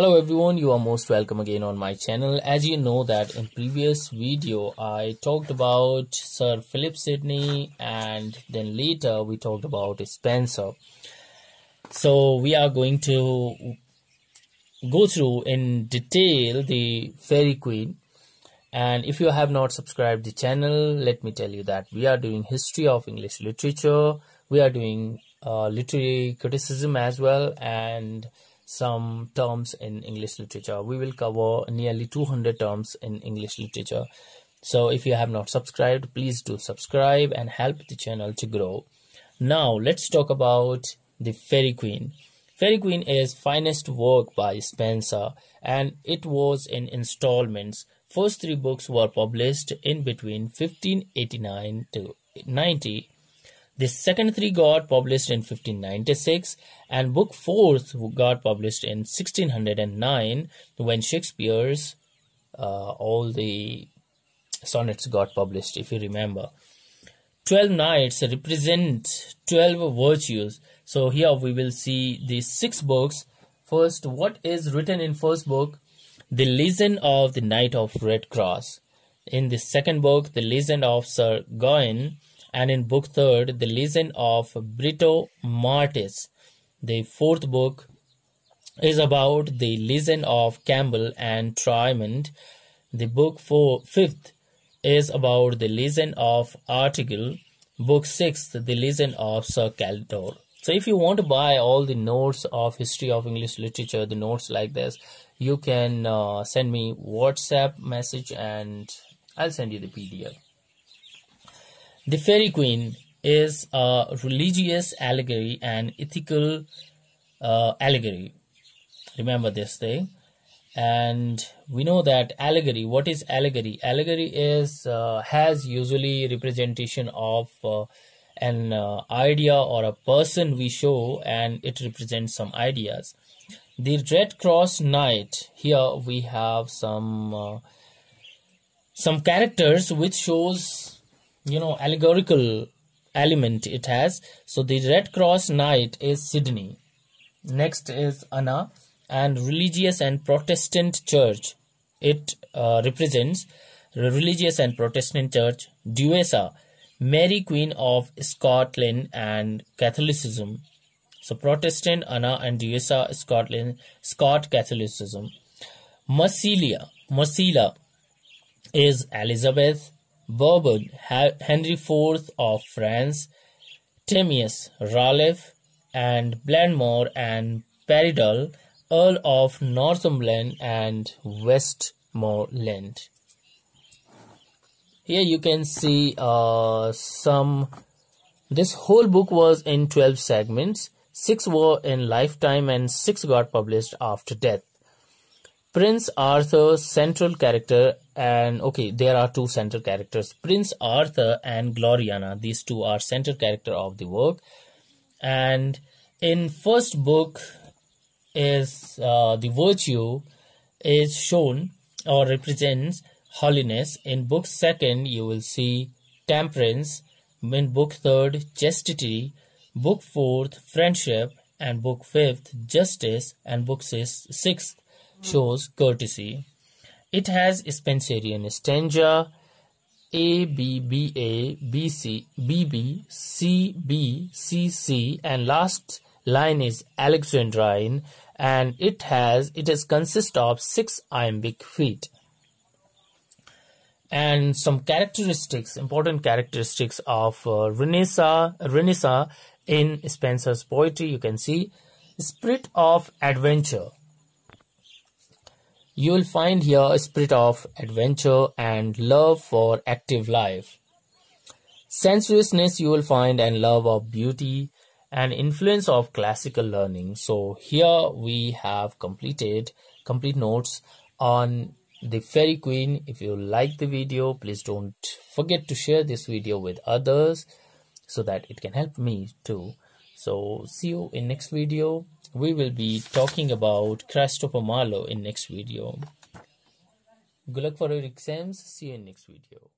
hello everyone. You are most welcome again on my channel. As you know that in previous video i talked about sir philip sidney and then later we talked about spenser. So we are going to go through in detail the faerie queene. And if you have not subscribed the channel let me tell you that we are doing history of english literature. We are doing uh, literary criticism as well. And some terms in English literature. We will cover nearly 200 terms in English literature. So if you have not subscribed, please do subscribe and help the channel to grow. Now let's talk about the Faerie Queene. Faerie Queene is finest work by Spenser and it was in installments. First three books were published in between 1589 to 90 the second three got published in 1596 and book fourth got published in 1609 when Shakespeare's uh, all the sonnets got published if you remember. 12 knights represent 12 virtues. So here we will see the six books. First, what is written in first book? The Legend of the Knight of Red Cross. In the second book, The Legend of Sir Guyon and in book third the legend of Brito Martis. The fourth book is about the legend of Cambel and Triamond. The book four, fifth is about the legend of Artegall Book sixth, the legend of Sir Calidore. So if you want to buy all the notes of history of English literature, the notes like this, you can uh, send me WhatsApp message and I'll send you the PDF. The Faerie Queene is a religious allegory and ethical uh, allegory. Remember this thing. And we know that allegory, what is allegory? Allegory is uh, has usually representation of uh, an uh, idea or a person we show and it represents some ideas. The Red Cross Knight, here we have some uh, some characters which shows you know allegorical element it has. So the red cross knight is sidney. Next is una. And religious and protestant church it uh, represents. Religious and protestant church duessa. Mary queen of scotland and catholicism. So protestant una and duessa scotland scott catholicism. Mercilla mercilla is elizabeth Bourbon, Henry IV of France, Timias, Raleigh, and Blandamour and Paridel, Earl of Northumberland and Westmoreland. Here you can see uh, some. This whole book was in 12 segments. Six were in lifetime and six got published after death. Prince Arthur central character and okay there are two central characters. Prince Arthur and Gloriana these two are central character of the work. And in first book is uh, the virtue is shown or represents holiness. In book second you will see temperance. In book third chastity. Book fourth friendship. And book fifth justice. And book sixth shows courtesy. It has Spenserian stanza A, B, B, A, B, C, B, B, C, B, C, C, and last line is Alexandrine, and it has it is consist of six iambic feet. And some characteristics, important characteristics of uh, Renaissance, Renaissance in Spenser's poetry, you can see spirit of adventure you will find here a spirit of adventure and love for active life. Sensuousness you will find and love of beauty and influence of classical learning. So here we have completed complete notes on the faerie queene. If you like the video, please don't forget to share this video with others so that it can help me too. So see you in next video we will be talking about Christopher Marlowe in next video. Good luck for your exams. See you in next video.